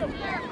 Go!